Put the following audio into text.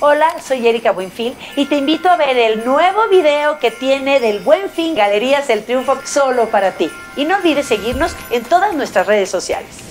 Hola, soy Erika Buenfil y te invito a ver el nuevo video que tiene del Buen Fin Galerías del Triunfo solo para ti. Y no olvides seguirnos en todas nuestras redes sociales.